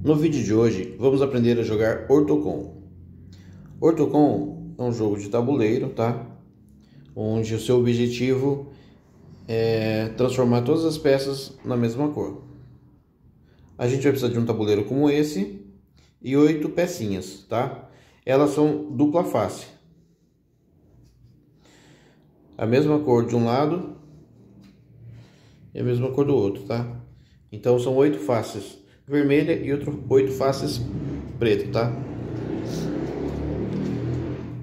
No vídeo de hoje vamos aprender a jogar Ortocon. Ortocon é um jogo de tabuleiro, tá? Onde o seu objetivo é transformar todas as peças na mesma cor. A gente vai precisar de um tabuleiro como esse e oito pecinhas, tá? Elas são dupla face. A mesma cor de um lado e a mesma cor do outro, tá? Então são oito faces vermelha e outro oito faces preto, tá?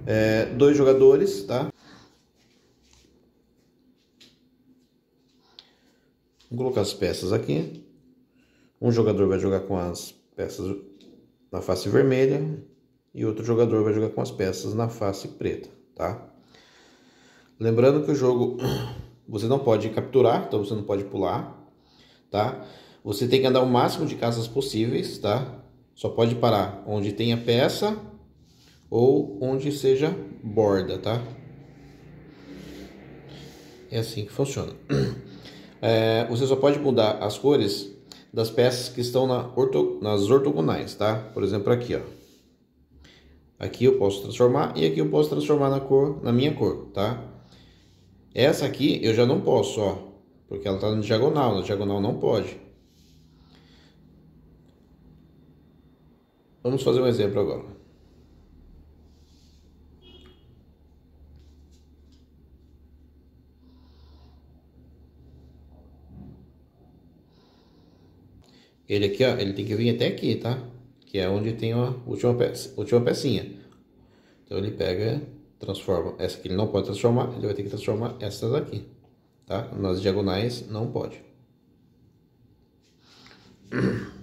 É, dois jogadores, tá? Vou colocar as peças aqui. Um jogador vai jogar com as peças na face vermelha e outro jogador vai jogar com as peças na face preta, tá? Lembrando que o jogo você não pode capturar, então você não pode pular, tá? Você tem que andar o máximo de casas possíveis, tá? Só pode parar onde tenha peça ou onde seja borda, tá? É assim que funciona. É, você só pode mudar as cores das peças que estão na orto, nas ortogonais, tá? Por exemplo, aqui, ó. Aqui eu posso transformar e aqui eu posso transformar na cor, na minha cor, tá? Essa aqui eu já não posso, ó, porque ela tá na diagonal, na diagonal não pode. Vamos fazer um exemplo agora. Ele aqui, ó, ele tem que vir até aqui, tá? Que é onde tem a última, peça, última pecinha. Então ele pega, transforma. Essa aqui ele não pode transformar, ele vai ter que transformar essa daqui, tá? Nas diagonais não pode.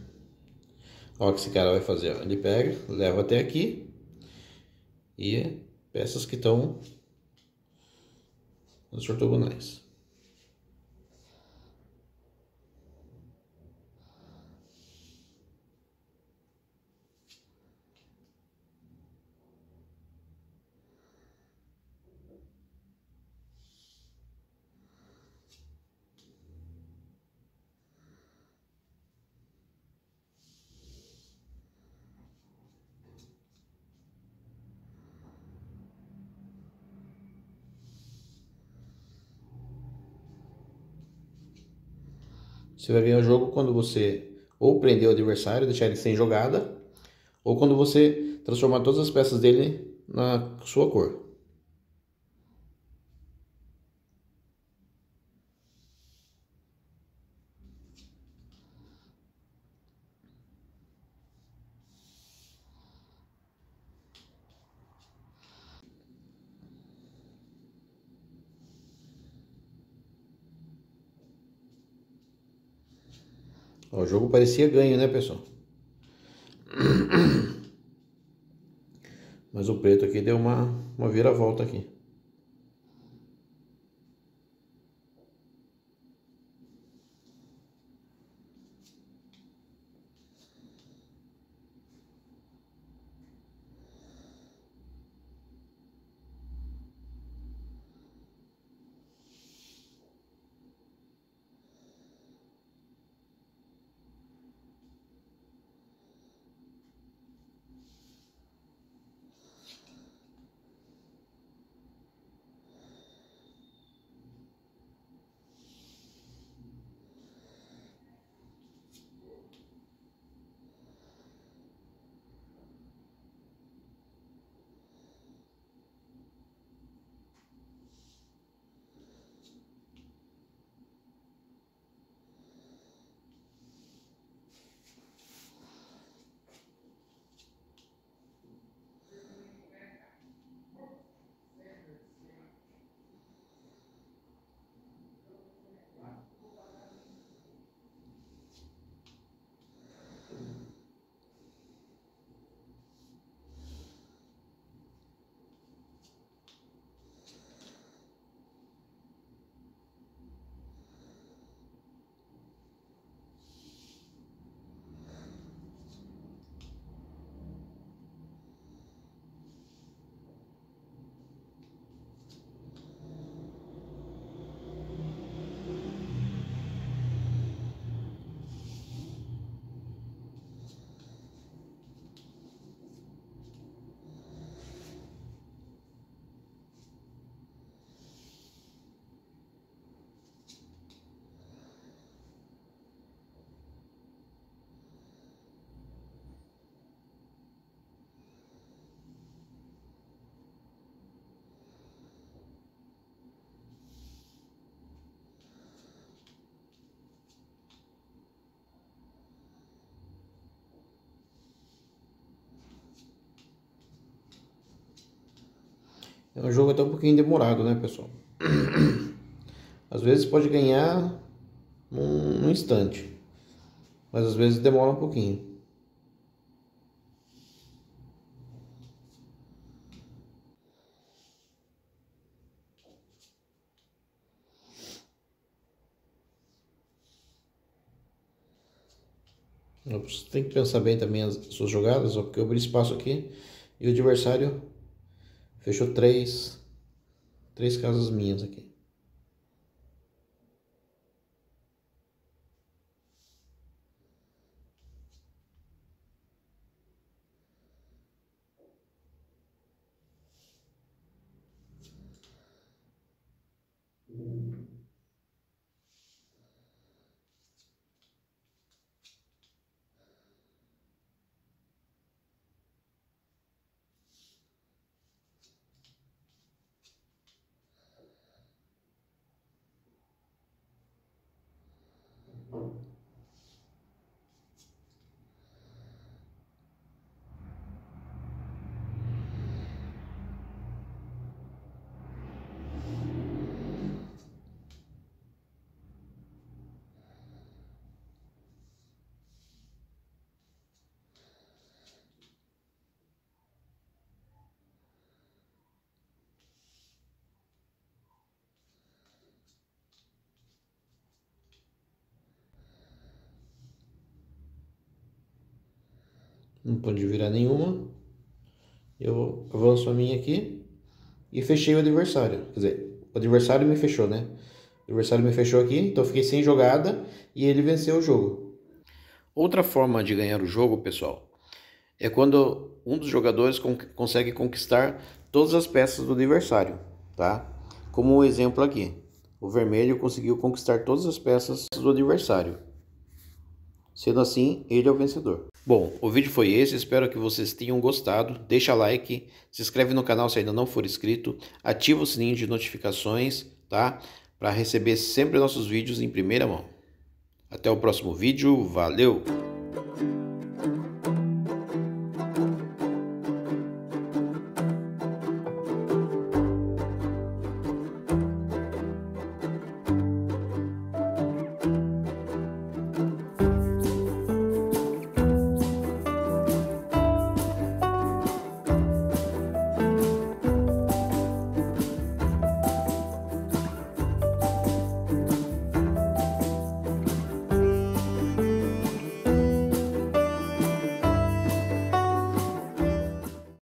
Olha o que esse cara vai fazer. Ele pega, leva até aqui e peças que estão nos ortogonais. Você vai ganhar o jogo quando você ou prender o adversário, deixar ele sem jogada, ou quando você transformar todas as peças dele na sua cor. O jogo parecia ganho, né, pessoal? Mas o preto aqui deu uma, uma viravolta aqui. É um jogo até um pouquinho demorado, né, pessoal? Às vezes pode ganhar num, num instante, mas às vezes demora um pouquinho. Tem que pensar bem também as suas jogadas, ó, porque eu abri espaço aqui e o adversário fechou três, três casas minhas aqui. Amen. Não pode virar nenhuma. Eu avanço a minha aqui e fechei o adversário. Quer dizer, o adversário me fechou, né? O adversário me fechou aqui, então eu fiquei sem jogada e ele venceu o jogo. Outra forma de ganhar o jogo, pessoal, é quando um dos jogadores con consegue conquistar todas as peças do adversário, tá? Como um exemplo aqui, o vermelho conseguiu conquistar todas as peças do adversário. Sendo assim, ele é o vencedor. Bom, o vídeo foi esse, espero que vocês tenham gostado. Deixa like, se inscreve no canal se ainda não for inscrito, ativa o sininho de notificações, tá? Para receber sempre nossos vídeos em primeira mão. Até o próximo vídeo, valeu!